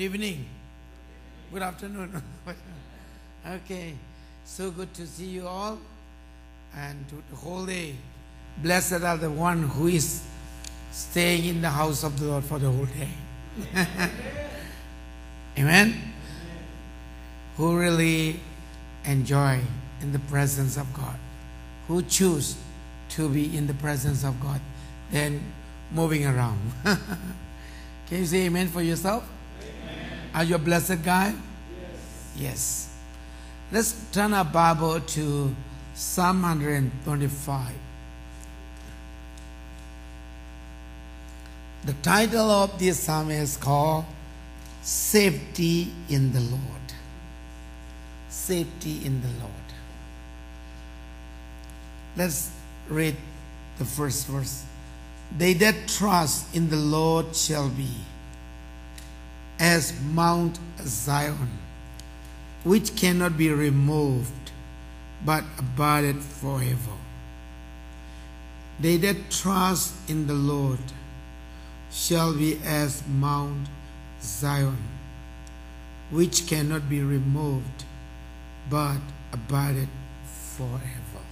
Good evening. Good afternoon. okay. So good to see you all. And to the whole day. Blessed are the one who is staying in the house of the Lord for the whole day. Amen. Who really enjoy in the presence of God. Who choose to be in the presence of God. Then moving around. Can you say amen for yourself? Are you a blessed guy? Yes. Yes. Let's turn our Bible to Psalm 125. The title of this psalm is called Safety in the Lord. Safety in the Lord. Let's read the first verse. They that trust in the Lord shall be as Mount Zion, which cannot be removed, but abideth forever. They that trust in the Lord shall be as Mount Zion, which cannot be removed, but abideth forever.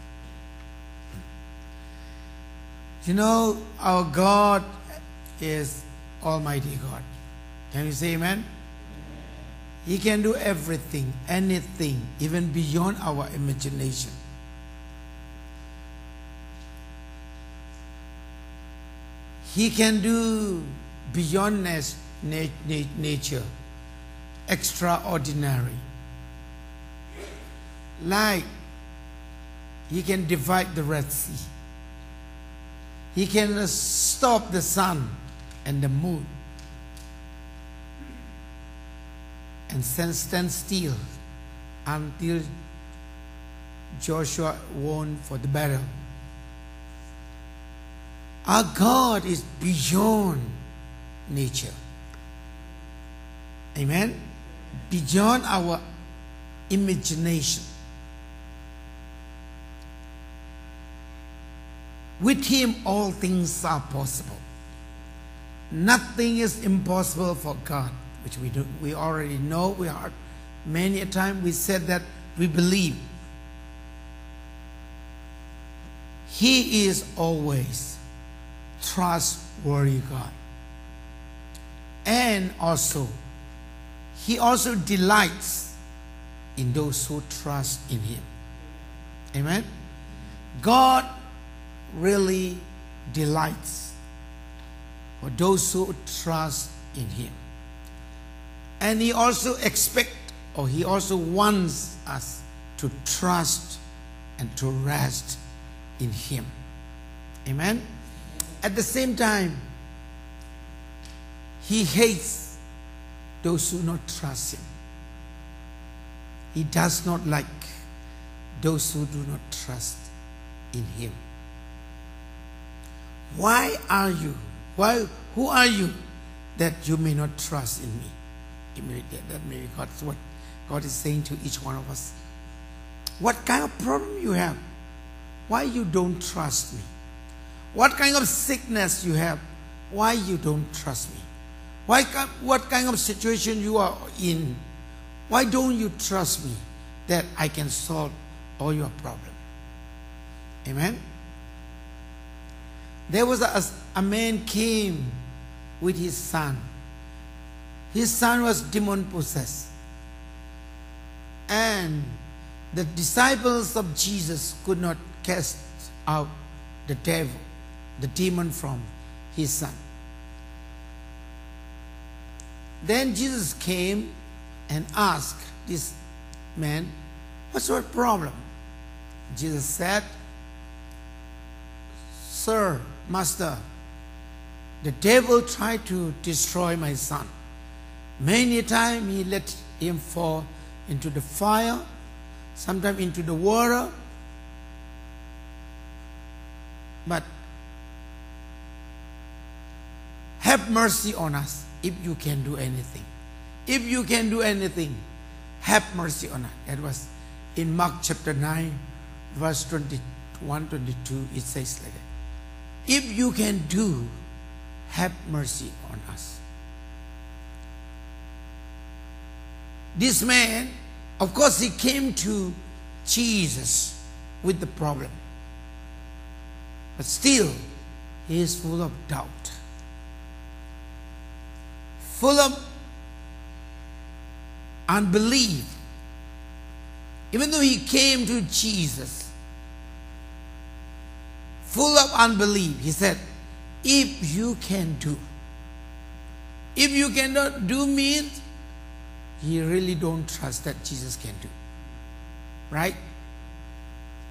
You know, our God is Almighty God. Can you say amen? He can do everything, anything, even beyond our imagination. He can do beyond nature, extraordinary. Like He can divide the Red Sea. He can stop the sun and the moon and stand still until Joshua won for the battle. Our God is beyond nature. Amen? Beyond our imagination. With Him, all things are possible. Nothing is impossible for God, which we do, we already know. We heard many a time we said that we believe. He is always trustworthy God. And also, He also delights in those who trust in Him. Amen? God really delights for those who trust in Him. And He also expects or He also wants us to trust and to rest in Him. Amen? At the same time, He hates those who not trust Him. He does not like those who do not trust in Him. Why are you? Why? Who are you that you may not trust in me? That may be God's what God is saying to each one of us. What kind of problem you have? Why you don't trust me? What kind of sickness you have? Why you don't trust me? Why, what kind of situation you are in? Why don't you trust me that I can solve all your problem? Amen. There was a, a man came with his son. His son was demon possessed. And the disciples of Jesus could not cast out the devil, the demon from his son. Then Jesus came and asked this man, What's your problem? Jesus said, Sir, Master, the devil tried to destroy my son. Many times he let him fall into the fire, sometimes into the water. But have mercy on us if you can do anything. If you can do anything, have mercy on us. That was in Mark chapter 9, verse 21, 22. It says like that. If you can do, have mercy on us. This man, of course, he came to Jesus with the problem. But still, he is full of doubt, full of unbelief. Even though he came to Jesus, full of unbelief, he said, If you can do, if you cannot do means he really don't trust that Jesus can do. Right?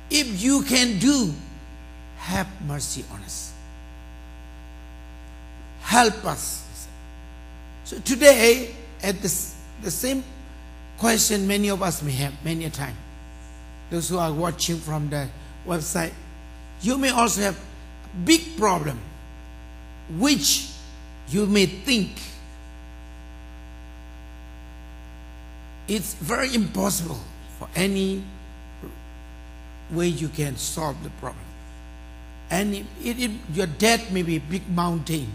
If you can do, have mercy on us. Help us. So today, at this, the same question many of us may have many a time. Those who are watching from the website, you may also have a big problem which you may think it's very impossible for any way you can solve the problem. And it, it, your debt may be a big mountain.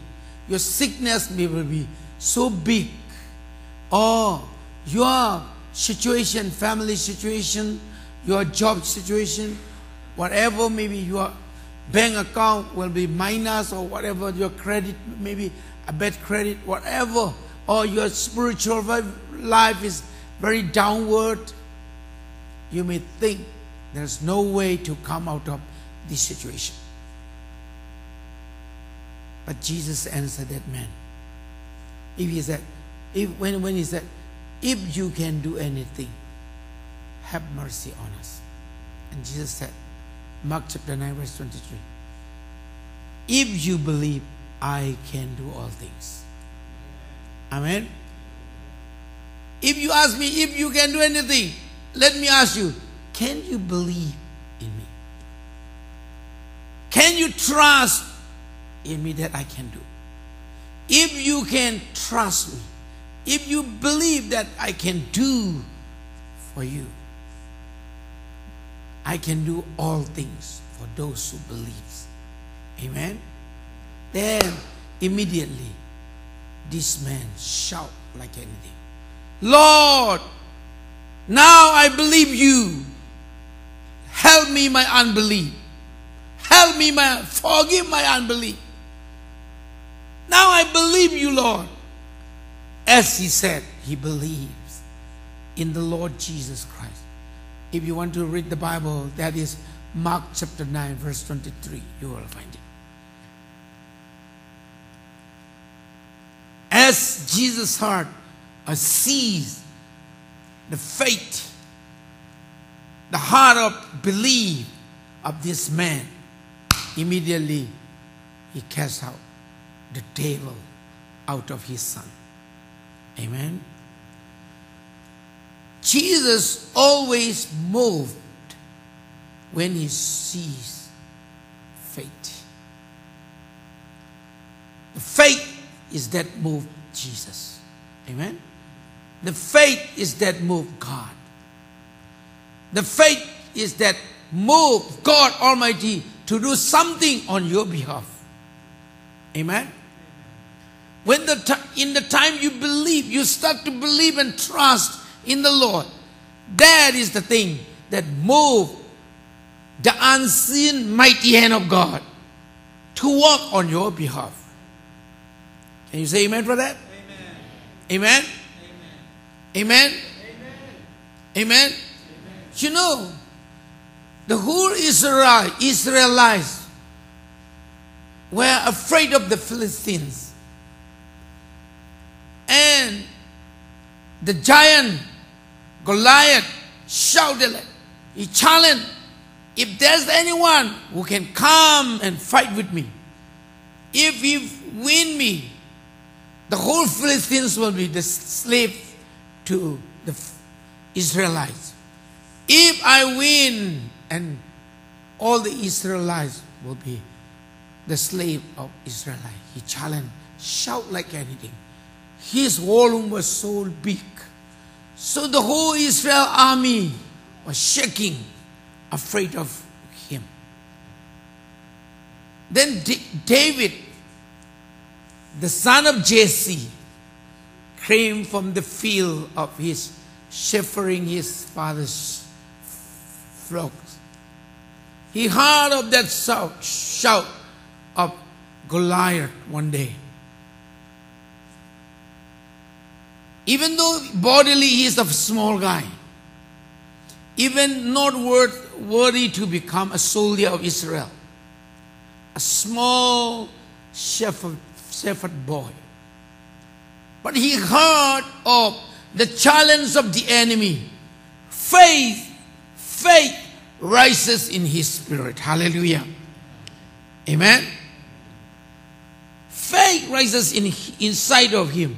Your sickness may be so big. Or your situation, family situation, your job situation, whatever maybe your bank account will be minus or whatever your credit, maybe a bad credit, whatever, or your spiritual life is very downward, you may think there's no way to come out of this situation. But Jesus answered that man. If he said, if when, when he said, if you can do anything, have mercy on us. And Jesus said, Mark chapter 9, verse 23. If you believe, I can do all things. Amen. If you ask me if you can do anything, let me ask you, can you believe in me? Can you trust in me that I can do? If you can trust me, if you believe that I can do for you, I can do all things for those who believe. Amen. Then immediately this man shout like anything. Lord, now I believe you. Help me my unbelief. Help me my forgive my unbelief. Now I believe you, Lord. As he said, he believes in the Lord Jesus Christ. If you want to read the Bible, that is Mark chapter 9, verse 23. You will find it. As Jesus' heart sees the faith, the heart of belief of this man, immediately he cast out the devil out of his son. Amen. Jesus always moved when he sees faith. The faith is that moved Jesus. Amen. The faith is that move God. The faith is that move God Almighty to do something on your behalf. Amen. When the t- in the time you believe, you start to believe and trust in the Lord. That is the thing that move the unseen mighty hand of God to work on your behalf. Can you say amen for that? Amen. Amen. Amen. Amen. You know, the whole Israel, Israelites were afraid of the Philistines. And the giant Goliath shouted, he challenged, if there's anyone who can come and fight with me, if he win me, the whole Philistines will be the slave to the Israelites. If I win, and all the Israelites will be the slave of Israel. He challenged, shout like anything. His volume was so big. So the whole Israel army was shaking, afraid of him. Then David, the son of Jesse, came from the field of his shepherding his father's flocks. He heard of that shout, shout of Goliath one day. Even though bodily he is a small guy, even not worth, worthy to become a soldier of Israel, a small shepherd, shepherd boy. But he heard of the challenge of the enemy. Faith, faith rises in his spirit. Hallelujah. Amen. Faith rises in, inside of him.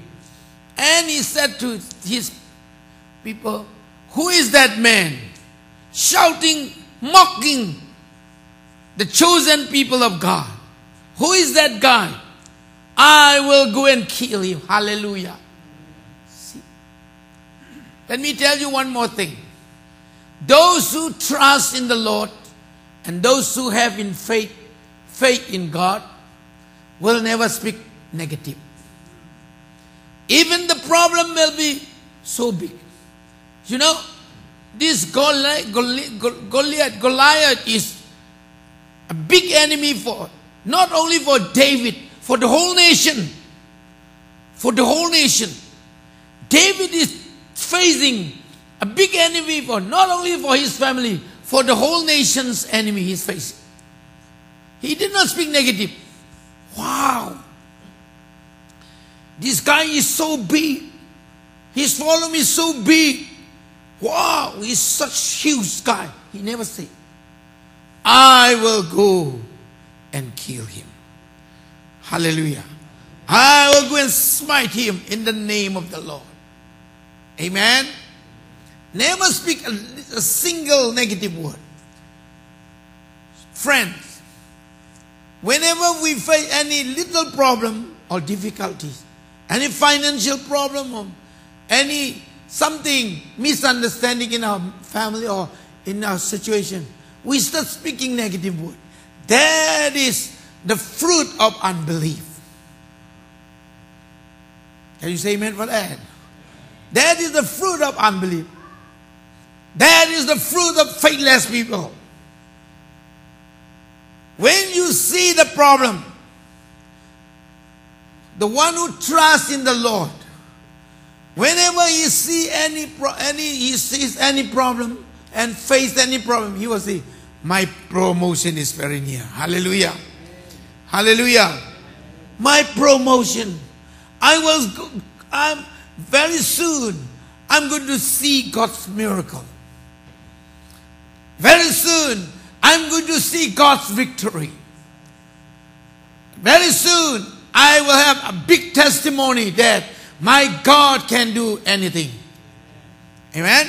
And he said to his people, Who is that man? Shouting, mocking the chosen people of God. Who is that guy? I will go and kill him. Hallelujah. See? Let me tell you one more thing. Those who trust in the Lord and those who have in faith, faith in God will never speak negative. Even the problem will be so big. You know, this Goliath, Goliath, Goliath is a big enemy for not only for David, for the whole nation. For the whole nation. David is facing a big enemy for not only for his family, for the whole nation's enemy he's facing. He did not speak negative. Wow. This guy is so big. His following is so big. Wow, he's such huge guy. He never said, I will go and kill him. Hallelujah. I will go and smite him in the name of the Lord. Amen. Never speak a, a single negative word. Friends, whenever we face any little problem or difficulties, any financial problem or any something misunderstanding in our family or in our situation, we start speaking negative word. That is the fruit of unbelief. Can you say amen for that? That is the fruit of unbelief. That is the fruit of faithless people. When you see the problem, the one who trusts in the Lord, whenever he see any, any he sees any problem and face any problem, he will say, "My promotion is very near." Hallelujah, Hallelujah. My promotion, I was, I'm very soon. I'm going to see God's miracle. Very soon, I'm going to see God's victory. Very soon, I will have a big testimony that my God can do anything. Amen?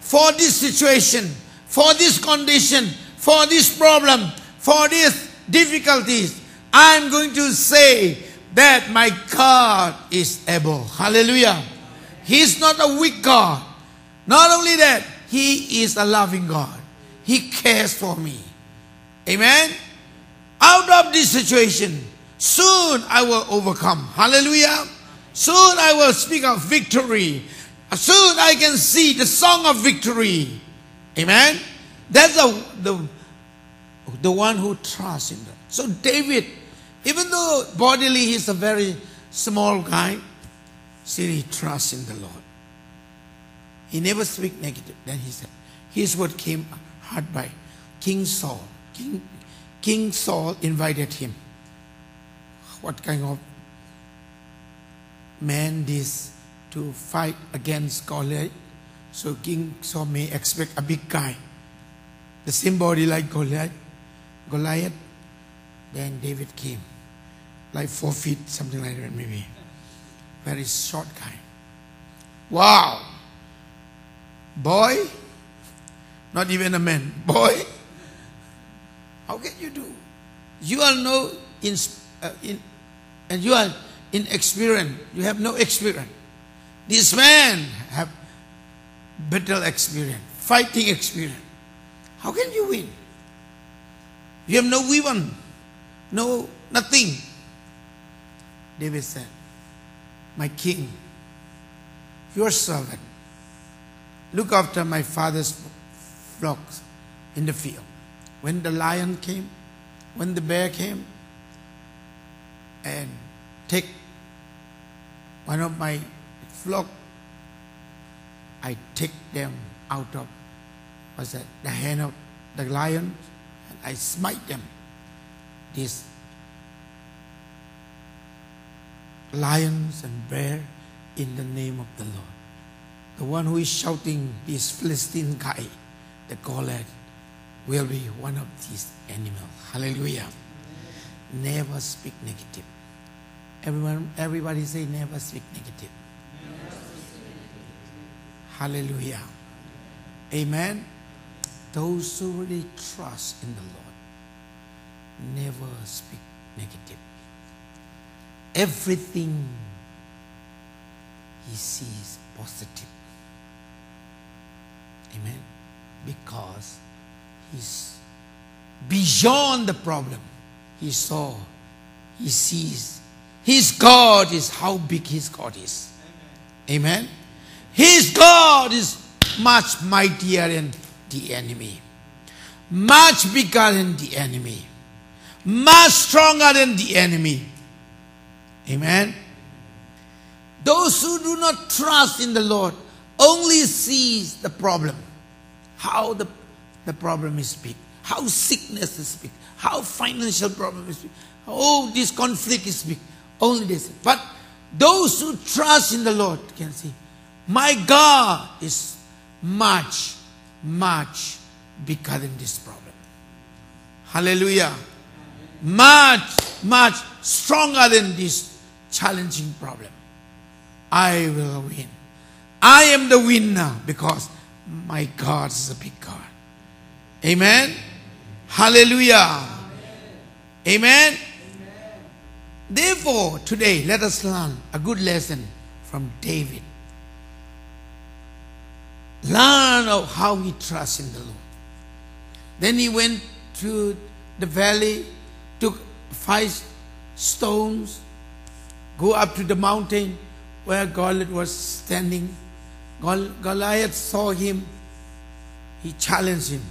For this situation, for this condition, for this problem, for these difficulties, I'm going to say that my God is able. Hallelujah. He's not a weak God. Not only that, He is a loving God. He cares for me. Amen. Out of this situation, soon I will overcome. Hallelujah. Soon I will speak of victory. Soon I can see the song of victory. Amen. That's the, the, the one who trusts in that. So David, even though bodily he's a very small guy, still he trusts in the Lord. He never speak negative. Then he said, here's what came hard by King Saul. King, King Saul invited him. What kind of man this to fight against Goliath? So King Saul may expect a big guy. The same body like Goliath. Goliath. Then David came. Like four feet, something like that maybe. Very short guy. Wow. Boy, not even a man. Boy, how can you do? You are no in, uh, in and you are inexperienced. You have no experience. This man have battle experience, fighting experience. How can you win? You have no weapon, no nothing. David said, My king, your servant look after my father's flocks in the field. When the lion came, when the bear came, and take one of my flock, I take them out of what's that, the hand of the lion, and I smite them. These lions and bear in the name of the Lord. The one who is shouting, this Philistine guy, the Goliath, will be one of these animals. Hallelujah. Never speak negative. Everyone, everybody say never speak negative. Hallelujah. Amen. Those who really trust in the Lord never speak negative. Everything he sees positive. Amen. Because he's beyond the problem. He saw, he sees. His God is how big his God is. Amen. His God is much mightier than the enemy, much bigger than the enemy, much stronger than the enemy. Amen. Those who do not trust in the Lord only sees the problem. How the, the problem is big. How sickness is big. How financial problem is big. Oh, this conflict is big. Only this. But those who trust in the Lord can see, my God is much, much bigger than this problem. Hallelujah. Much, much stronger than this challenging problem. I will win. I am the winner because my God is a big God. Amen. Hallelujah. Amen. Therefore, today let us learn a good lesson from David. Learn of how he trusts in the Lord. Then he went to the valley, took five stones, go up to the mountain where Goliath was standing. Goliath saw him. He challenged him.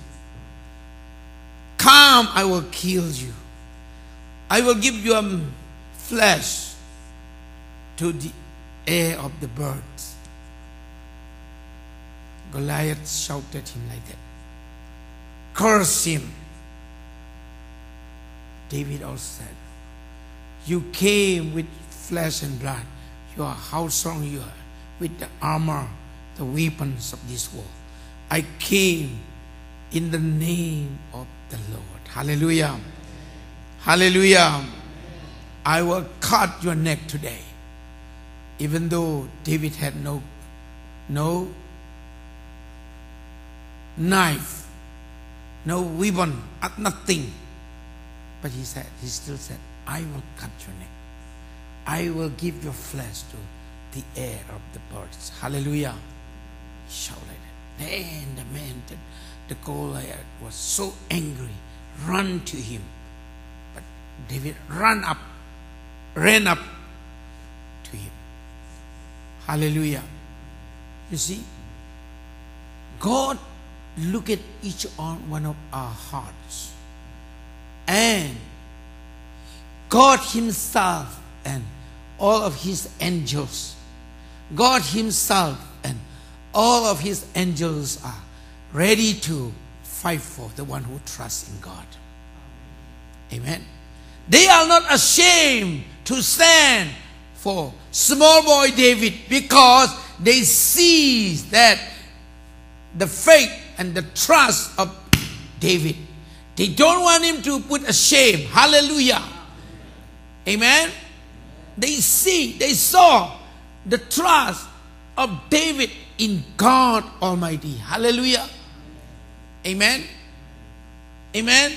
Come, I will kill you. I will give you a flesh to the air of the birds. Goliath shouted him like that. Curse him. David also said, You came with flesh and blood. You are how strong you are with the armor, the weapons of this world. I came in the name of the Lord. Hallelujah. Hallelujah. I will cut your neck today. Even though David had no no knife, no weapon, nothing. But he said, he still said, I will cut your neck. I will give your flesh to the air of the birds. Hallelujah. He shouted. Then the man, the, the Goliath was so angry, run to him. But David ran up, ran up to him. Hallelujah. You see, God look at each one of our hearts. And God Himself and all of His angels, God Himself and all of His angels are ready to fight for the one who trusts in God. Amen. They are not ashamed to stand for small boy David because they see that the faith and the trust of David. They don't want him to put a shame. Hallelujah. Amen. They see, they saw the trust of David in God Almighty. Hallelujah. Amen. Amen.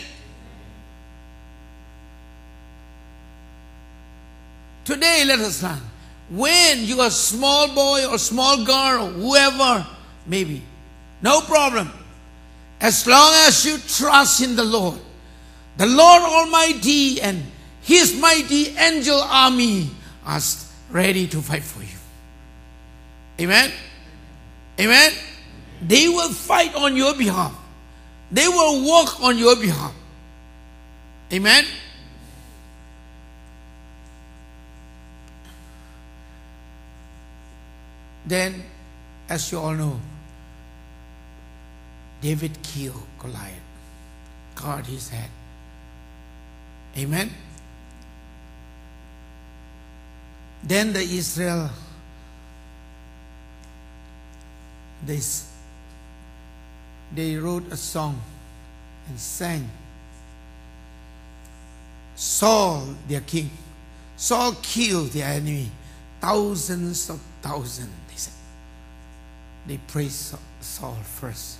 Today, let us learn. When you are small boy or small girl, whoever, maybe, no problem. As long as you trust in the Lord, the Lord Almighty and His mighty angel army are ready to fight for you. Amen? Amen? they will fight on your behalf. They will work on your behalf. Amen. Then, as you all know, David killed Goliath, cut his head. Amen. Then the Israel they, they wrote a song and sang. Saul, their king, Saul killed their enemy, thousands of thousands, they said. They praised Saul first.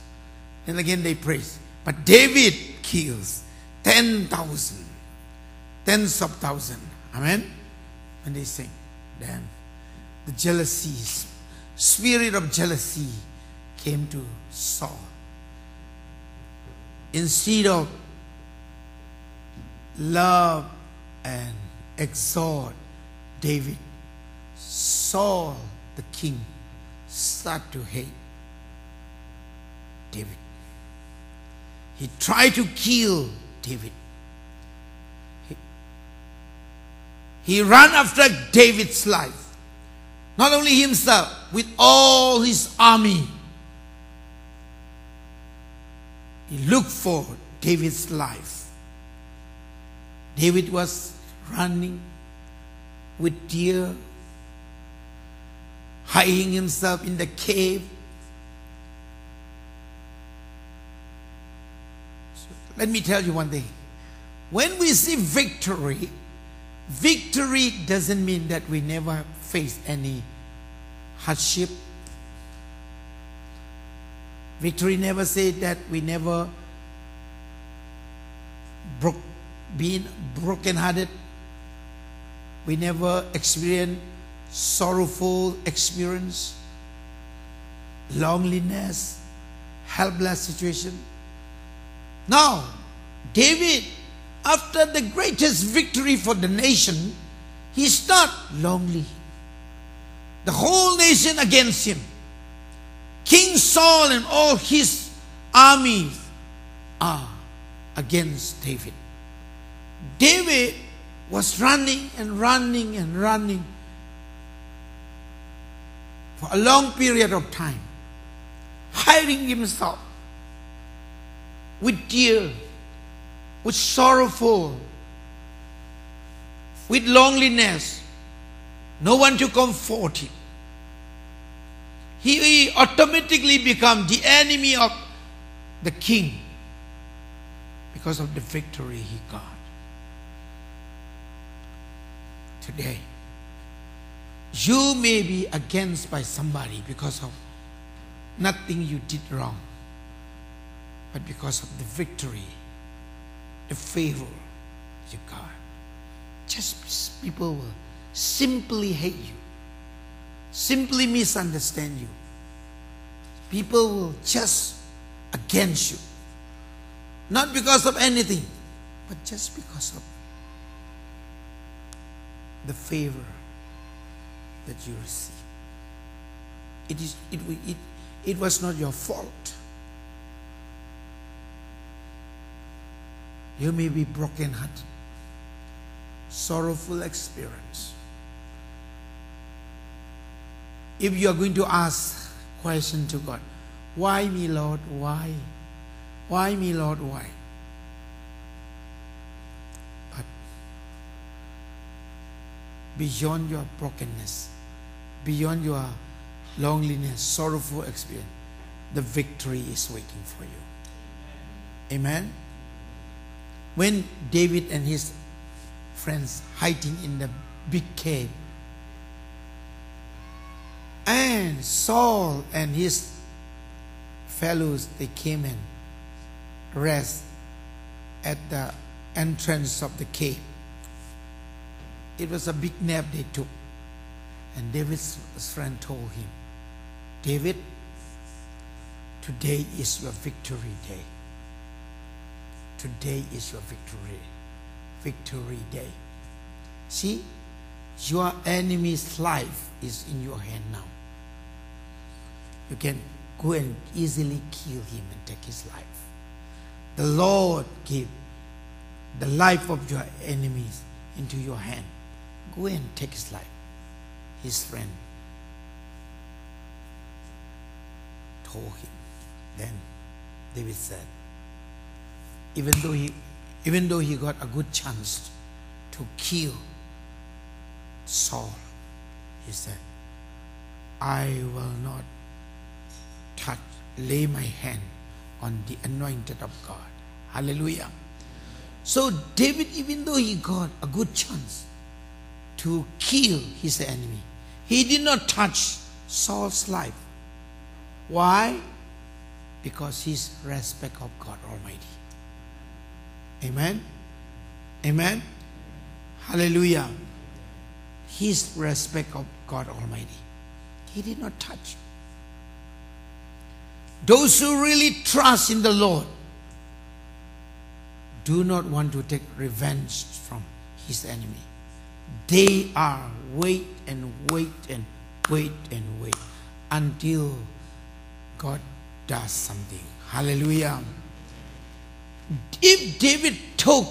And again they praise. But David kills 10,000, tens of thousands. Amen? And they sing. Then the jealousies, spirit of jealousy came to Saul. Instead of love and exhort David, Saul the king started to hate David. He tried to kill David. He, he ran after David's life. Not only himself, with all his army. He looked for David's life. David was running with deer, hiding himself in the cave. So let me tell you one thing. When we see victory, victory doesn't mean that we never face any hardship, Victory never said that we never broke, been broken-hearted. We never experienced sorrowful experience, loneliness, helpless situation. Now, David, after the greatest victory for the nation, he's not lonely. The whole nation against him. King Saul and all his armies are against David. David was running and running and running for a long period of time, hiding himself with tears, with sorrowful, with loneliness, no one to comfort him he automatically become the enemy of the king because of the victory he got. Today, you may be against by somebody because of nothing you did wrong, but because of the victory, the favor you got. Just people will simply hate you simply misunderstand you. People will just against you. Not because of anything, but just because of the favor that you receive. It, is, it, it, it was not your fault. You may be broken-hearted, sorrowful experience. if you are going to ask question to God, why me, Lord? Why? Why me, Lord? Why? But beyond your brokenness, beyond your loneliness, sorrowful experience, the victory is waiting for you. Amen. When David and his friends hiding in the big cave and Saul and his fellows, they came and rest at the entrance of the cave. It was a big nap they took. And David's friend told him, David, today is your victory day. Today is your victory, victory day. See, your enemy's life is in your hand now. You can go and easily kill him and take his life. The Lord gave the life of your enemies into your hand. Go and take his life. His friend told him. Then David said, even though he even though he got a good chance to kill Saul, he said, I will not touch, lay my hand on the anointed of God. Hallelujah. So David, even though he got a good chance to kill his enemy, he did not touch Saul's life. Why? Because his respect of God Almighty. Amen. Amen. Hallelujah. His respect of God Almighty. He did not touch. Those who really trust in the Lord do not want to take revenge from his enemy. They are wait and wait and wait and wait until God does something. Hallelujah. If David took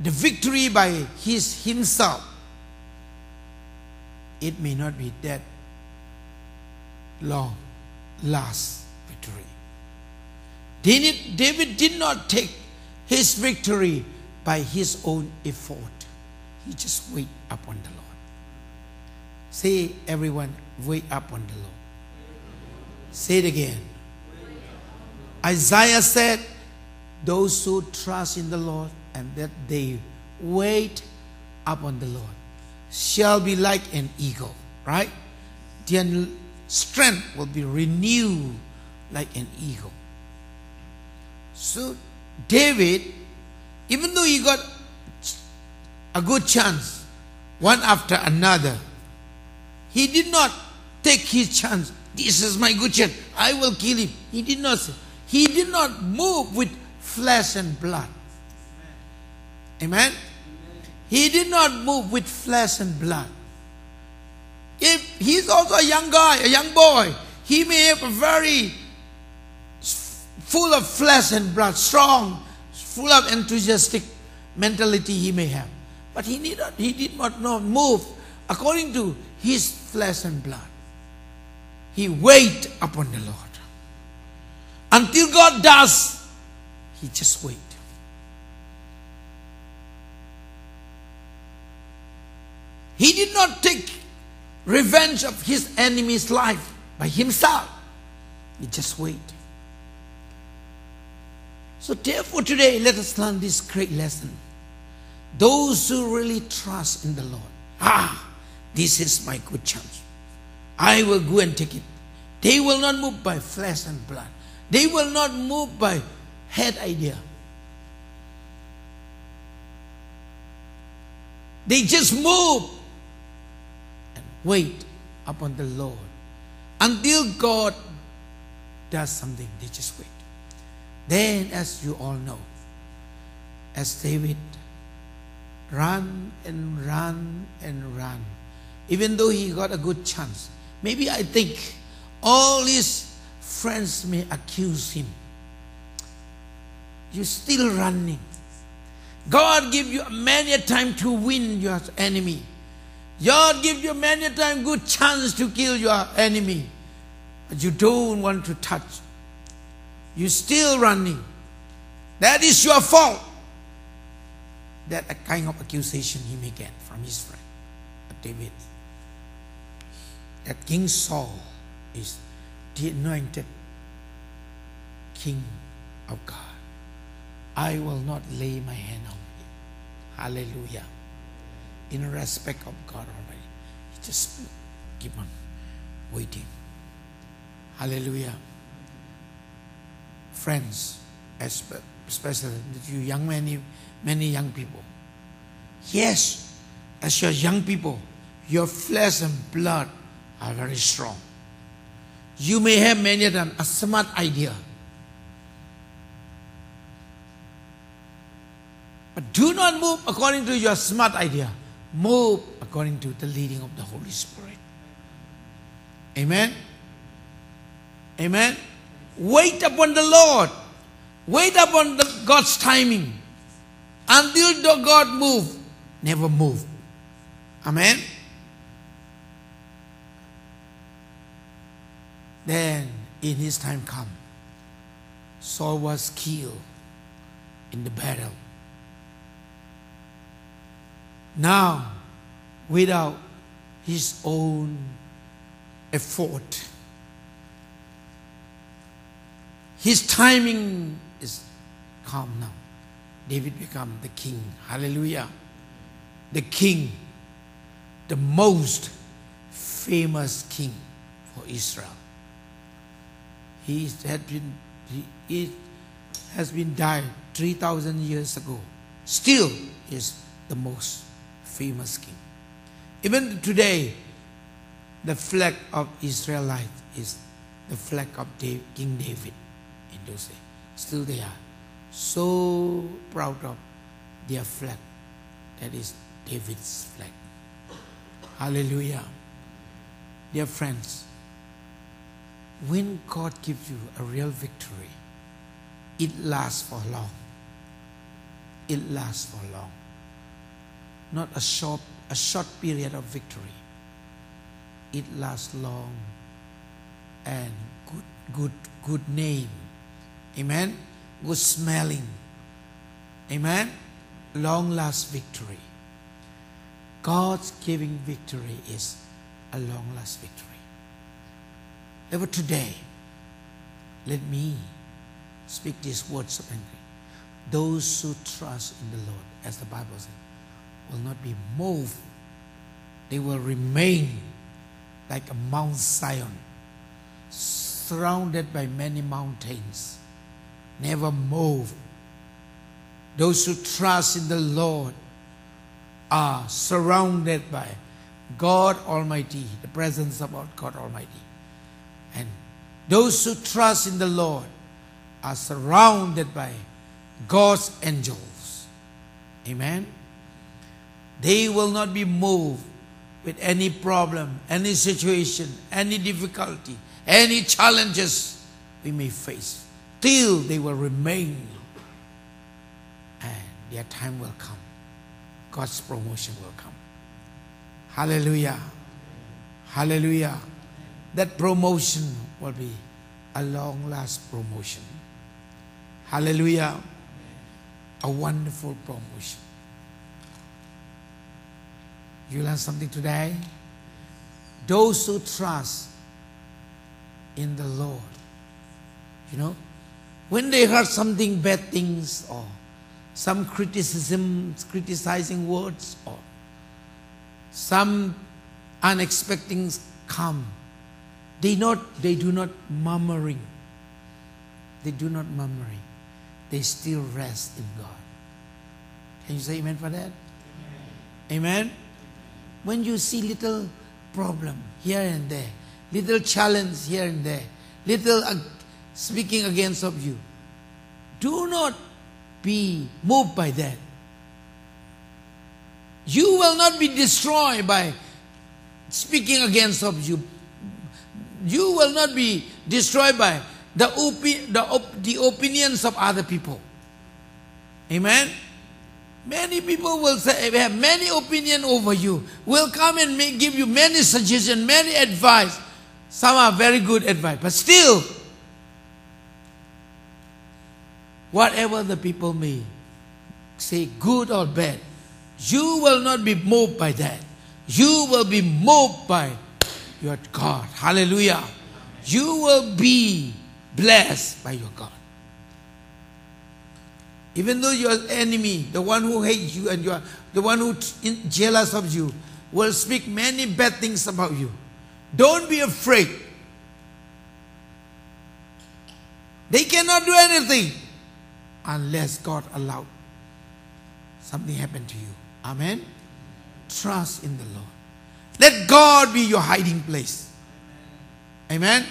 the victory by his himself, it may not be that long last victory. David, did not take his victory by his own effort. He just wait upon the Lord. Say everyone, wait upon the Lord. Say it again. Isaiah said, those who trust in the Lord and that they wait upon the Lord shall be like an eagle, right? Their strength will be renewed like an eagle. So, David, even though he got a good chance, one after another, he did not take his chance. This is my good chance. I will kill him. He did not. He did not move with flesh and blood. Amen? He did not move with flesh and blood. If he's also a young guy, a young boy, he may have a very full of flesh and blood, strong, full of enthusiastic mentality he may have. But he did not, he did not know, move according to his flesh and blood. He wait upon the Lord. Until God does he just wait. He did not take revenge of his enemy's life by himself. He just wait. So therefore today let us learn this great lesson. Those who really trust in the Lord. Ah, this is my good chance. I will go and take it. They will not move by flesh and blood. They will not move by head idea. They just move and wait upon the Lord until God does something. They just wait. Then, as you all know, as David run and run and run, even though he got a good chance, maybe I think all his friends may accuse him you're still running. God give you many a time to win your enemy. God give you many a time good chance to kill your enemy. But you don't want to touch. You're still running. That is your fault. That a kind of accusation he may get from his friend David. That King Saul is the anointed king of God. I will not lay my hand on him. Hallelujah. In respect of God Almighty. Just keep on waiting. Hallelujah. Friends, especially you young many many young people. Yes, as your young people, your flesh and blood are very strong. You may have many of them a smart idea But do not move according to your smart idea. Move according to the leading of the Holy Spirit. Amen. Amen. Wait upon the Lord. Wait upon the, God's timing. Until the God move, never move. Amen. Then in his time come, Saul was killed in the battle. Now, without his own effort, his timing is come now. David become the king. Hallelujah. The king, the most famous king for Israel. He had been he, has been died 3000 years ago. Still is the most famous king. Even today, the flag of Israelite is the flag of King David in those days. Still they are so proud of their flag. That is David's flag. Hallelujah. Dear friends, when God gives you a real victory, it lasts for long. It lasts for long. Not a short, a short period of victory. It lasts long and good, good, good name. Amen good smelling. Amen? Long last victory. God's giving victory is a long last victory. Ever today, let me speak these words of encouragement. Those who trust in the Lord, as the Bible says, will not be moved. They will remain like a Mount Zion, surrounded by many mountains never move. Those who trust in the Lord are surrounded by God Almighty, the presence of God Almighty. And those who trust in the Lord are surrounded by God's angels. Amen. They will not be moved with any problem, any situation, any difficulty, any challenges we may face still they will remain. And their time will come. God's promotion will come. Hallelujah. Hallelujah. That promotion will be a long last promotion. Hallelujah. A wonderful promotion. You learn something today? Those who trust in the Lord, you know, when they heard something bad things or some criticism, criticizing words or some unexpected things come, they not they do not murmuring. They do not murmuring. They still rest in God. Can you say amen for that? Amen. amen? When you see little problem here and there, little challenge here and there, little speaking against of you. Do not be moved by that. You will not be destroyed by speaking against of you. You will not be destroyed by the, opi- the, op- the opinions of other people. Amen. Many people will say we have many opinion over you. Will come and give you many suggestions, many advice. Some are very good advice, but still whatever the people may say, good or bad, you will not be moved by that. You will be moved by your God. Hallelujah. You will be blessed by your God. Even though your enemy, the one who hates you and you are the one who jealous of you, will speak many bad things about you. Don't be afraid. They cannot do anything unless God allowed something happen to you. Amen. Trust in the Lord. Let God be your hiding place. Amen.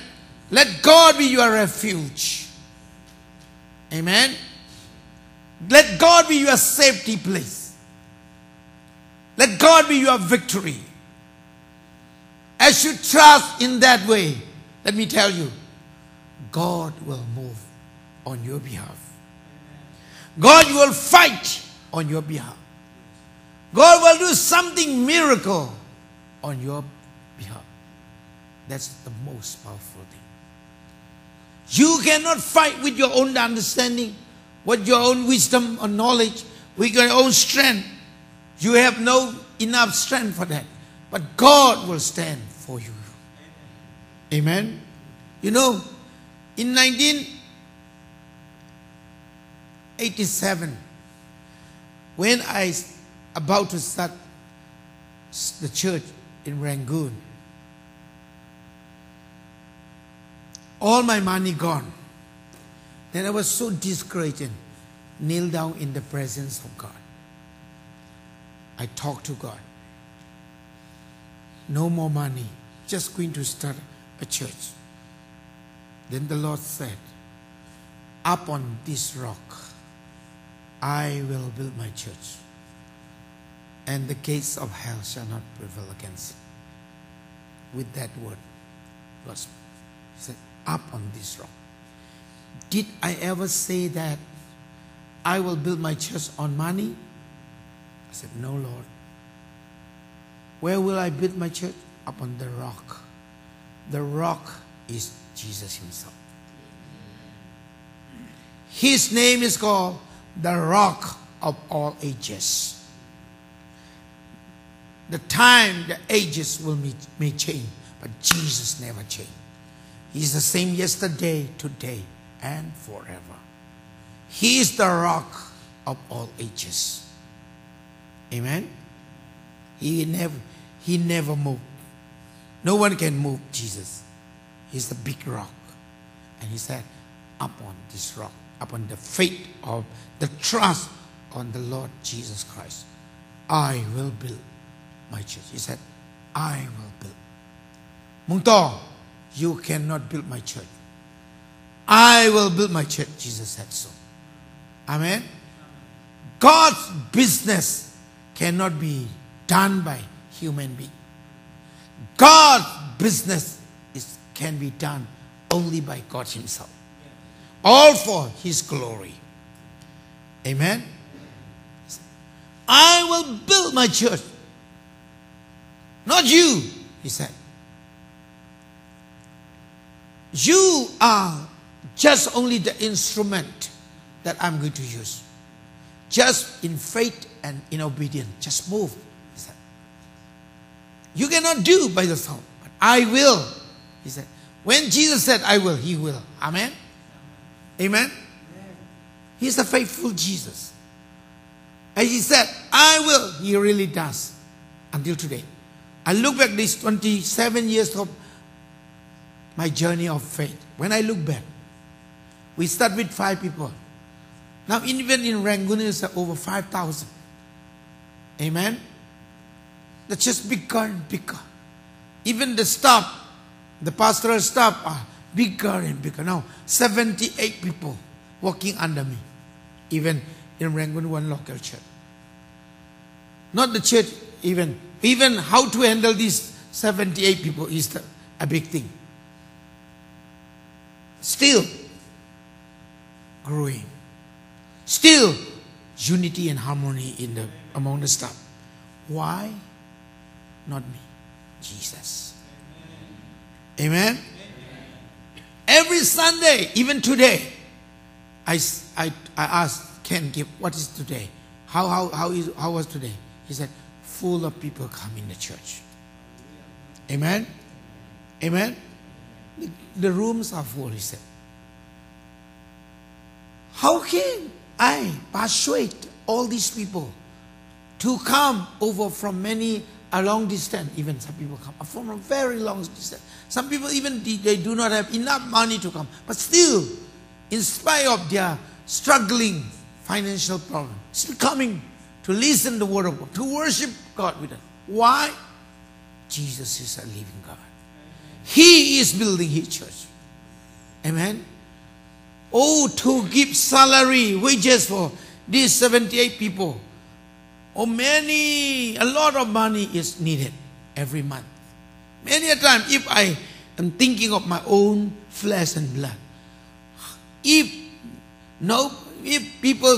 Let God be your refuge. Amen. Let God be your safety place. Let God be your victory. As you trust in that way, let me tell you, God will move on your behalf. God will fight on your behalf. God will do something miracle on your behalf. That's the most powerful thing. You cannot fight with your own understanding, with your own wisdom or knowledge, with your own strength. You have no enough strength for that. But God will stand for you. Amen. You know, in 1987, when I was about to start the church in Rangoon, all my money gone. Then I was so discouraged kneel down in the presence of God. I talked to God. No more money, just going to start a church. Then the Lord said, Up on this rock, I will build my church, and the gates of hell shall not prevail against it. With that word, God said, Up on this rock. Did I ever say that I will build my church on money? I said, No, Lord. Where will I build my church? Upon the rock. The rock is Jesus Himself. His name is called the rock of all ages. The time, the ages will may, may change, but Jesus never changed. He's the same yesterday, today, and forever. He is the rock of all ages. Amen. He never he never moved. No one can move Jesus. He's the big rock. And he said, upon this rock, upon the faith of the trust on the Lord Jesus Christ, I will build my church. He said, I will build. Mung Tawng, you cannot build my church. I will build my church. Jesus said so. Amen. God's business cannot be done by human being. God's business is, can be done only by God Himself. All for His glory. Amen. I will build my church. Not you, he said. You are just only the instrument that I'm going to use. Just in faith and in obedience. Just move. He said. You cannot do by yourself, but I will. He said. When Jesus said, I will, He will. Amen? Amen? He's a faithful Jesus. As He said, I will, He really does. Until today. I look back these 27 years of my journey of faith. When I look back, we start with five people. Now, even in Rangoon, it's over 5,000. Amen? That's just bigger and bigger. Even the staff, the pastoral staff are bigger and bigger. Now, 78 people working under me. Even in Rangoon, one local church. Not the church, even. Even how to handle these 78 people is the, a big thing. Still growing. Still unity and harmony in the among the staff. Why? Not me. Jesus. Amen. Amen. Every Sunday, even today, I, I, I asked Ken, give, what is today? How, how, how, is, how was today? He said, full of people come in the church. Amen? Amen? The, the rooms are full, he said. How can I persuade all these people to come over from many a long distance? Even some people come from a very long distance. Some people even they do not have enough money to come, but still, in spite of their struggling financial problem, still coming to listen the word of God, to worship God with us. Why? Jesus is a living God. He is building His church. Amen. Oh, to give salary, wages for these 78 people. Oh, many, a lot of money is needed every month. Many a time, if I am thinking of my own flesh and blood, if no, if people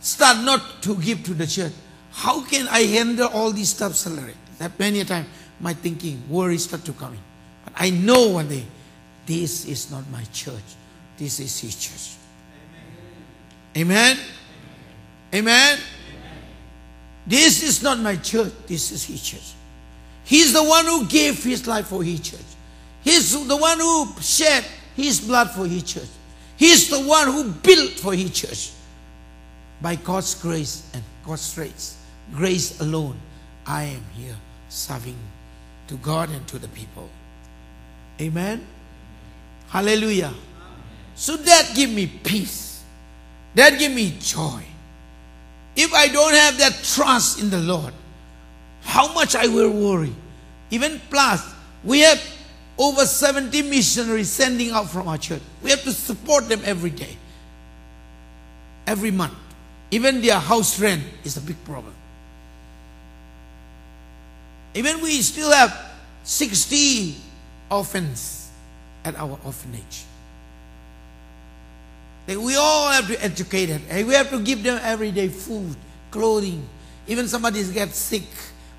start not to give to the church, how can I handle all these stuff salary? That many a time my thinking, worry start to come in. But I know one day, this is not my church. This is his church. Amen. Amen. Amen. This is not my church. This is his church. He's the one who gave his life for his church. He's the one who shed his blood for his church. He's the one who built for his church. By God's grace and God's grace, grace alone, I am here serving to God and to the people. Amen. Hallelujah. So that give me peace. That give me joy. If I don't have that trust in the Lord, how much I will worry. Even plus, we have over 70 missionaries sending out from our church. We have to support them every day, every month. Even their house rent is a big problem. Even we still have 60 orphans at our orphanage. We all have to educate them. We have to give them everyday food, clothing. Even somebody gets sick,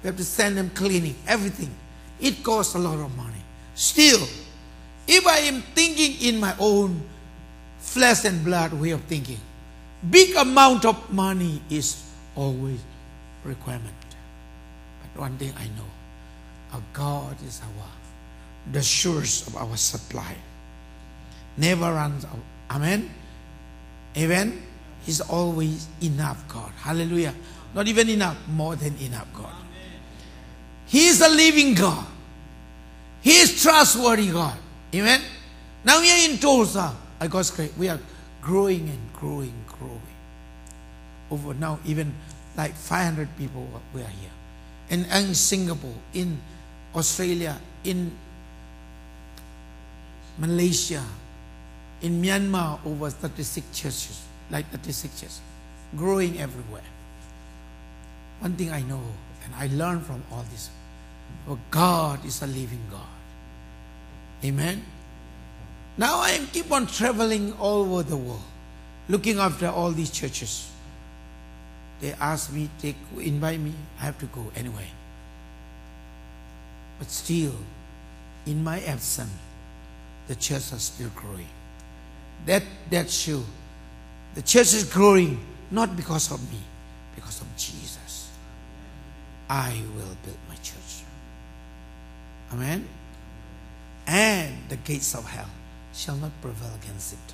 we have to send them cleaning, everything. It costs a lot of money. Still, if I am thinking in my own flesh and blood way of thinking, big amount of money is always requirement. But one thing I know, our God is our the source of our supply. Never runs out. Amen. Amen. He's always enough God. Hallelujah. Not even enough, more than enough God. He is a living God. He is trustworthy God. Amen. Now we are in Tulsa. I God's grace. We are growing and growing, growing. Over now, even like 500 people we are here. And in Singapore, in Australia, in Malaysia, in Myanmar, over 36 churches, like 36 churches, growing everywhere. One thing I know, and I learned from all this, oh, God is a living God. Amen. Now I keep on traveling all over the world, looking after all these churches. They ask me, take, invite me, I have to go anyway. But still, in my absence, the church is still growing. That that's true. The church is growing not because of me, because of Jesus. I will build my church. Amen and the gates of hell shall not prevail against it.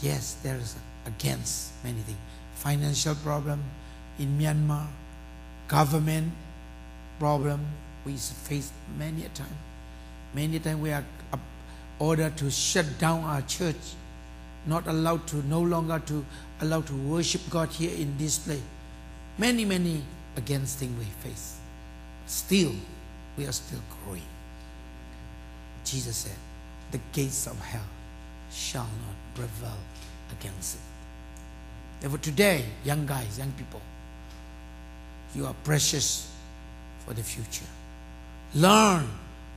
Yes, there is against many things. Financial problem in Myanmar, government problem we face many a time. Many a time we are ordered to shut down our church, not allowed to, no longer to allow to worship God here in this place. Many, many against things we face. Still, we are still growing. Jesus said, the gates of hell shall not prevail against it. Therefore, today, young guys, young people, you are precious for the future. Learn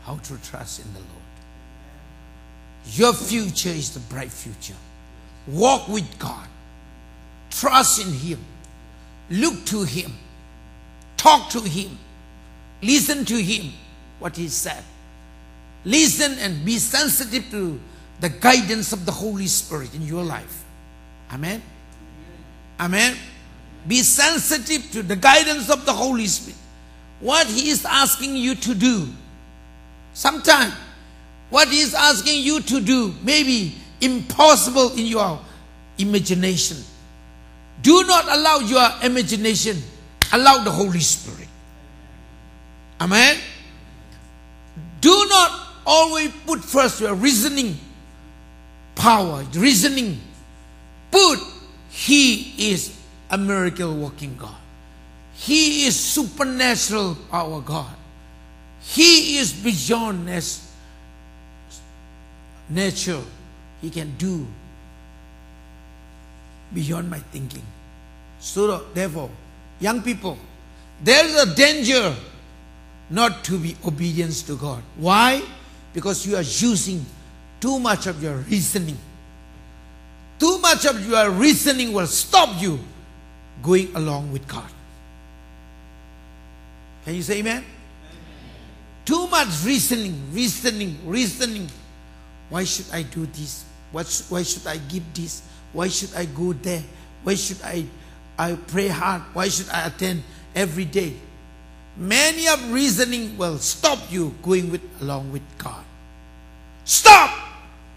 how to trust in the Lord. Your future is the bright future. Walk with God. Trust in Him. Look to Him. Talk to Him. Listen to Him, what He said. Listen and be sensitive to the guidance of the Holy Spirit in your life. Amen. Amen. Be sensitive to the guidance of the Holy Spirit. What He is asking you to do. Sometimes, what He is asking you to do may be impossible in your imagination. Do not allow your imagination, allow the Holy Spirit. Amen. Do not always put first your reasoning power, reasoning. Put, He is a miracle working God. He is supernatural power God. He is beyond nature. He can do beyond my thinking. So therefore, young people, there is a danger not to be obedience to God. Why? because you are using too much of your reasoning. Too much of your reasoning will stop you going along with God. Can you say amen? amen? Too much reasoning, reasoning, reasoning. Why should I do this? What, why should I give this? Why should I go there? Why should I, I pray hard? Why should I attend every day? Many of reasoning will stop you going with, along with God. Stop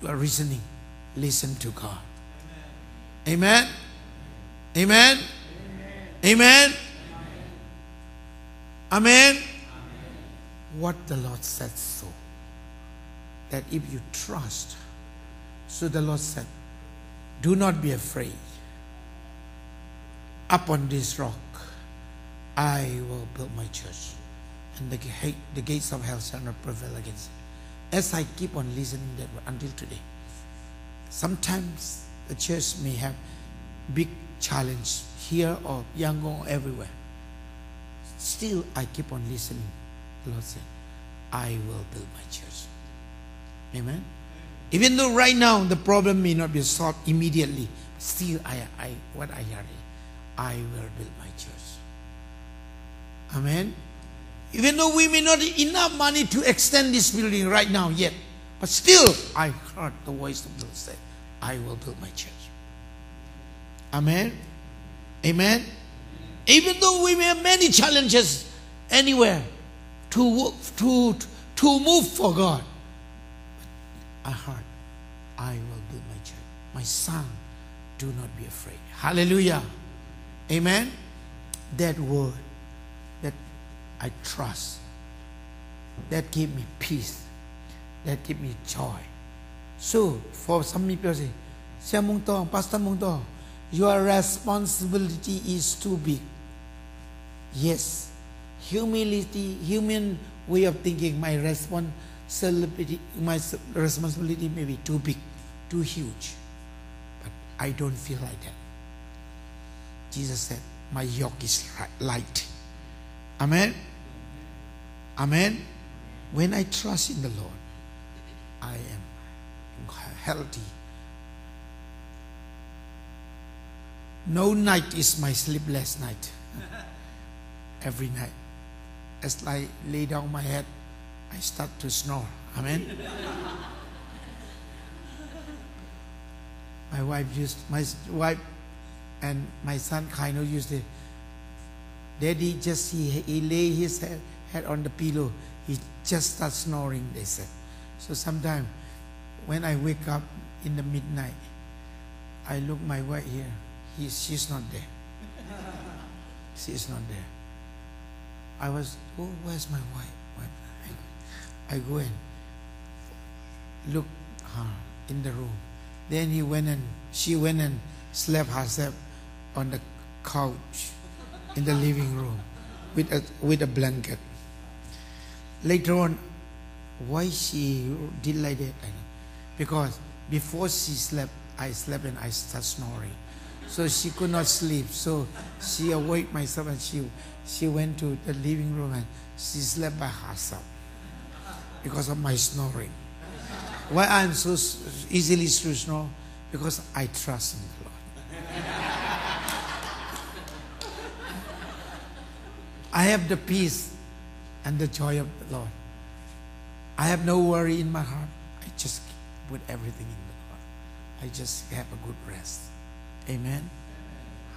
your reasoning. Listen to God. Amen. Amen. Amen. Amen. What the Lord said so. That if you trust, so the Lord said, do not be afraid. Up on this rock, I will build my church, and the, the gates of hell shall not prevail against it. As I keep on listening that until today, sometimes the church may have big challenge here or Yangon or everywhere. Still, I keep on listening. The Lord said, I will build my church. Amen. Even though right now the problem may not be solved immediately, still I, I what I hear, I will build my church. Amen. Even though we may not have enough money to extend this building right now yet, but still I heard the voice of the Lord say, I will build my church. Amen. Amen. Even though we may have many challenges anywhere to, to, to move for God, I heard, I will build my church. My son, do not be afraid. Hallelujah. Amen. That word that I trust, that give me peace, that give me joy. So, for some people say, Sia Mung Tawng, Pastor Mung Tawng, your responsibility is too big. Yes, humility, human way of thinking, my responsibility, my responsibility may be too big, too huge. But I don't feel like that. Jesus said, My yoke is light. Amen. Amen. When I trust in the Lord, I am healthy No night is my sleepless night. Every night. As I lay down my head, I start to snore. Amen. my wife used my wife and my son kind of used it. Daddy just he, he lay his head, head on the pillow. He just starts snoring. They said. So sometimes when I wake up in the midnight, I look my wife here He's, she's not there. She's not there. I was, oh, where's my wife? I go and look her in the room. Then he went and she went and slept herself on the couch in the living room with a with a blanket. Later on, why she did like that? Because before she slept, I slept and I started snoring. So she could not sleep. So she awake myself and she, she went to the living room and she slept by herself because of my snoring. Why I'm so easily to snore? Because I trust in the Lord. I have the peace and the joy of the Lord. I have no worry in my heart. I just put everything in the Lord. I just have a good rest. Amen.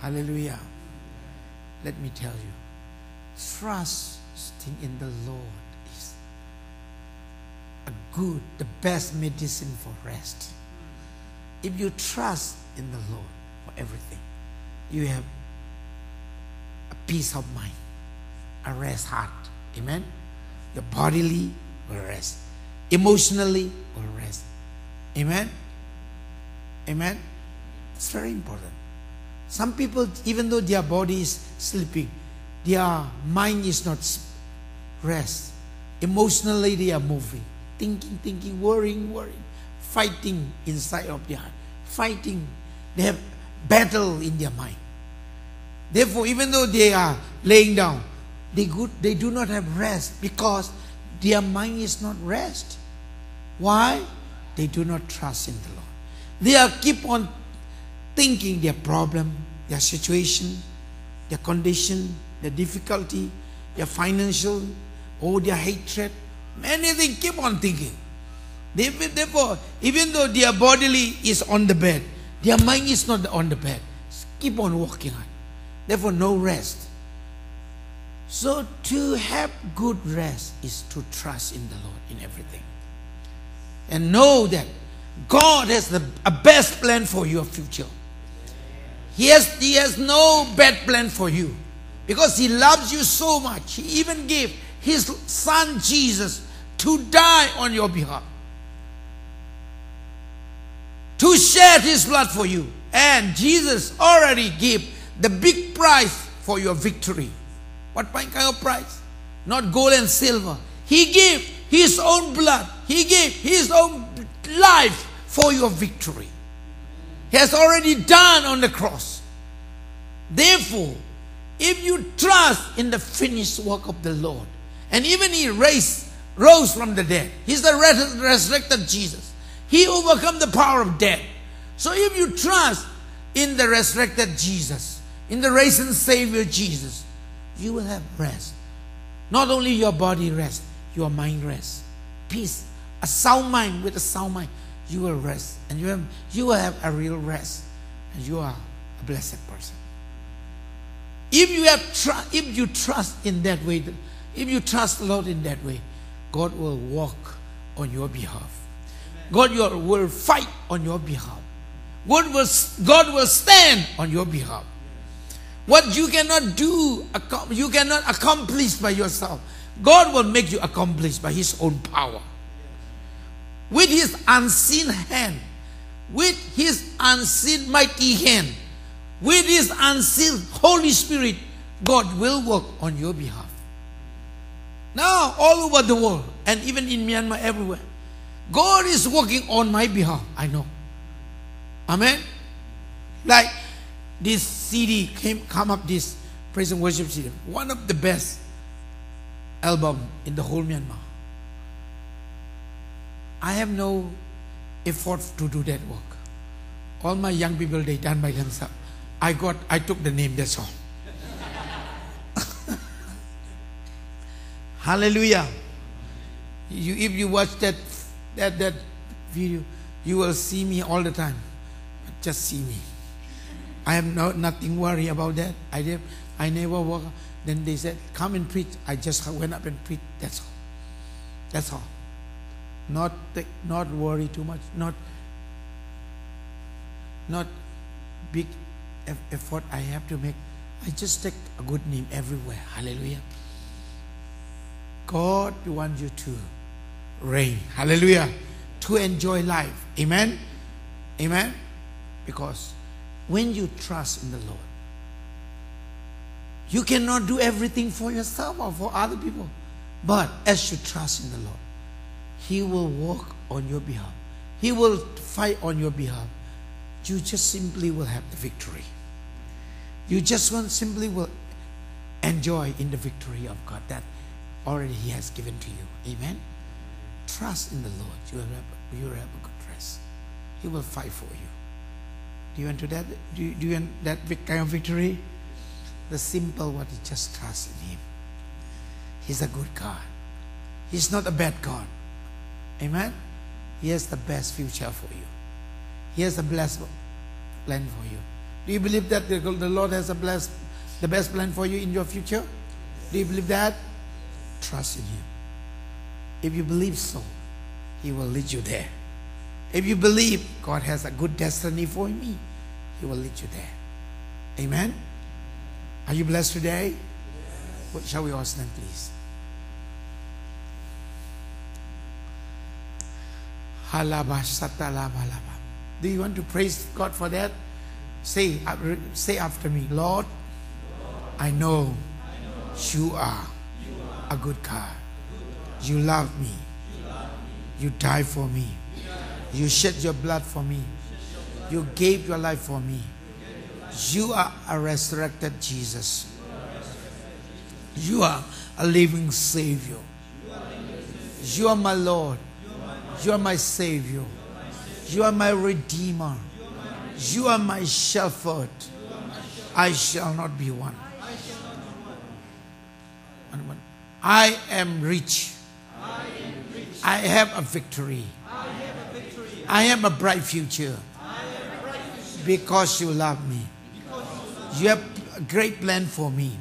Hallelujah. Let me tell you, trusting in the Lord good, the best medicine for rest. If you trust in the Lord for everything, you have a peace of mind, a rest heart. Amen. Your bodily will rest, emotionally will rest. Amen. Amen. It's very important. Some people, even though their body is sleeping, their mind is not rest. Emotionally, they are moving, thinking, thinking, worrying, worrying, fighting inside of their heart, fighting. They have battle in their mind. Therefore, even though they are laying down, they, good, they do not have rest because their mind is not rest. Why? they do not trust in the Lord. They are keep on thinking their problem, their situation, their condition, their difficulty, their financial, or their hatred. Many things keep on thinking. They, therefore, even though their bodily is on the bed, their mind is not on the bed. Keep on walking on. Therefore, no rest. So, to have good rest is to trust in the Lord in everything. And know that God has the, a best plan for your future. He has, he has no bad plan for you because He loves you so much. He even gave His Son Jesus to die on your behalf, to shed His blood for you. And Jesus already gave the big price for your victory. What kind of price? Not gold and silver. He gave His own blood, He gave His own life for your victory. He has already done on the cross. Therefore, if you trust in the finished work of the Lord, and even He raised, rose from the dead, He's the resurrected Jesus. He overcome the power of death. So if you trust in the resurrected Jesus, in the risen Savior Jesus, you will have rest. Not only your body rest, your mind rest. Peace. A sound mind with a sound mind you will rest and you, have, you will have a real rest and you are a blessed person. If you have tr- if you trust in that way, if you trust the Lord in that way, God will walk on your behalf. God will fight on your behalf. God will, God will stand on your behalf. What you cannot do, you cannot accomplish by yourself, God will make you accomplish by His own power with his unseen hand, with his unseen mighty hand, with his unseen Holy Spirit, God will work on your behalf. Now, all over the world, and even in Myanmar, everywhere, God is working on my behalf. I know. Amen. Like this CD came come up this praise and worship CD, one of the best album in the whole Myanmar. I have no effort to do that work. All my young people, they done by themselves. I got, I took the name, that's all. Hallelujah. You, if you watch that, that, that video, you will see me all the time. Just see me. I have no, nothing worry about that. I, did, I never work. Then they said, come and preach. I just went up and preached. That's all. That's all not not worry too much, not not big effort I have to make. I just take a good name everywhere. Hallelujah. God wants you to reign. Hallelujah. To enjoy life. Amen. Amen. Because when you trust in the Lord, you cannot do everything for yourself or for other people. But as you trust in the Lord, he will walk on your behalf. He will fight on your behalf. You just simply will have the victory. You just simply will enjoy in the victory of God that already He has given to you. Amen. Trust in the Lord. You will have, you will have a good rest. He will fight for you. Do you want to that? Do you, do you want that kind of victory? The simple one is just trust in Him. He's a good God. He's not a bad God. Amen? He has the best future for you. He has a blessed plan for you. Do you believe that the Lord has a blessed, the best plan for you in your future? Do you believe that? Trust in Him. If you believe so, He will lead you there. If you believe God has a good destiny for me, He will lead you there. Amen? Are you blessed today? What shall we all stand, please? Do you want to praise God for that? Say, uh, say after me, Lord, I know you are a good God. You love me. You died for me. You shed your blood for me. You gave your life for me. You are a resurrected Jesus. You are a living Savior. You are my Lord. You are my Savior. You are my redeemer. You are my shepherd. I shall not be one. I am rich. I have a victory. I have a bright future. Because you love me. You have a great plan for me.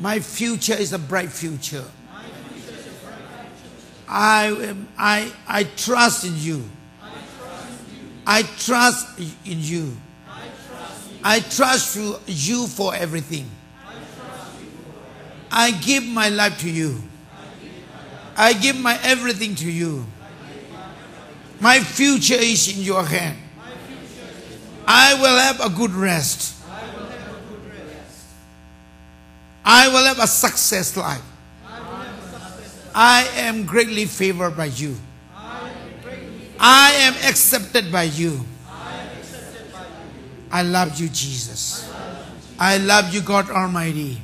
My future is a bright future. I, am, I, I trust in you. I trust in you. I trust you for everything. I give my life to you. I give my everything to you. My future is in your hand. I will have a good rest. I will have a success life. I am greatly favored by you. I am accepted by you. I love you, Jesus. I love you, God Almighty.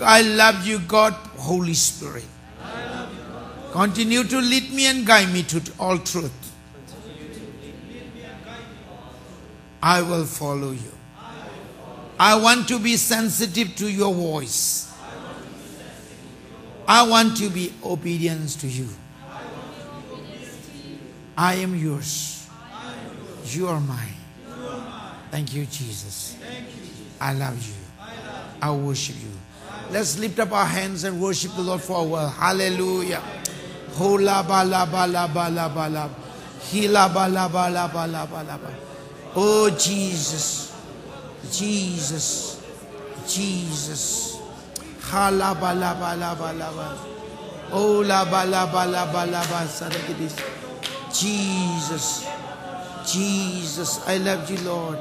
I love you, God Holy Spirit. Continue to lead me and guide me to all truth. I will follow you. I want to be sensitive to your voice. I want to be obedience to you. I am yours. You are mine. Thank you, Jesus. I love you. I worship you. Let's lift up our hands and worship the Lord for a while. Hallelujah. Hola bala bala bala bala. Hila bala bala bala bala. Oh Jesus. Jesus. Jesus. Hala bala bala bala bala. Oh la bala bala bala bala. Jesus. Jesus. I love you, Lord.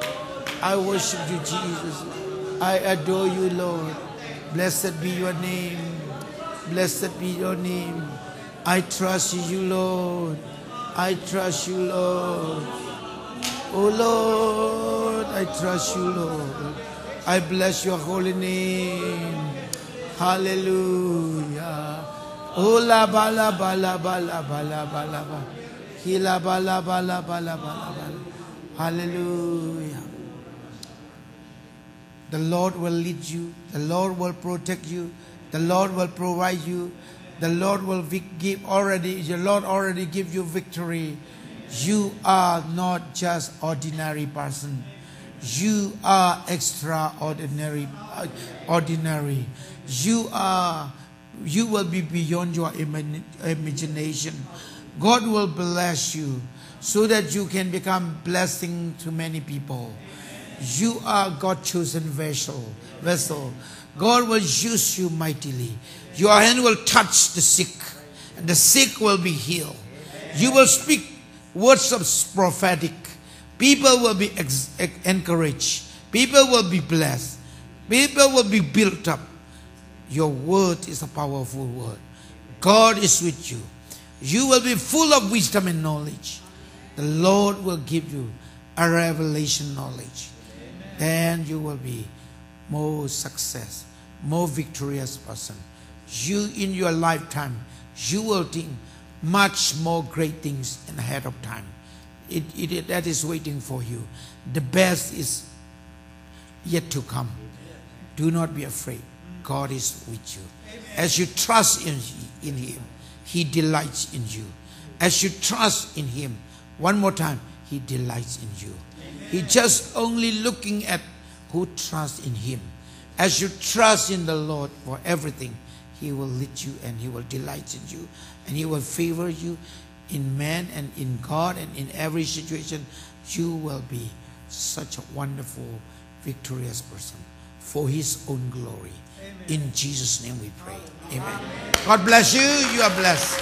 I worship you, Jesus. I adore you, Lord. Blessed be your name. Blessed be your name. I trust you, Lord. I trust you, Lord. Oh Lord, I trust you, Lord. I bless your holy name. Hallelujah. Oh la ba la ba la ba la ba la ba la ba. La la la la ba. Hallelujah. The Lord will lead you. The Lord will protect you. The Lord will provide you. The Lord will give already. The Lord already give you victory. You are not just ordinary person. You are extraordinary. Uh, ordinary. You are. You will be beyond your imagination. God will bless you so that you can become blessing to many people. You are God chosen vessel. Vessel. God will use you mightily. Your hand will touch the sick, and the sick will be healed. You will speak words of prophetic. People will be encouraged. People will be blessed. People will be built up. Your word is a powerful word. God is with you. You will be full of wisdom and knowledge. The Lord will give you a revelation knowledge. Then you will be more success, more victorious person. You in your lifetime, you will think much more great things ahead of time. It, it, that is waiting for you. The best is yet to come. Do not be afraid. God is with you. As you trust in, in Him, He delights in you. As you trust in Him, one more time, He delights in you. He just only looking at who trusts in Him. As you trust in the Lord for everything, He will lead you and He will delight in you and He will favor you in man and in God and in every situation. You will be such a wonderful, victorious person for His own glory. Amen. In Jesus' name we pray. Amen. God bless you. You are blessed.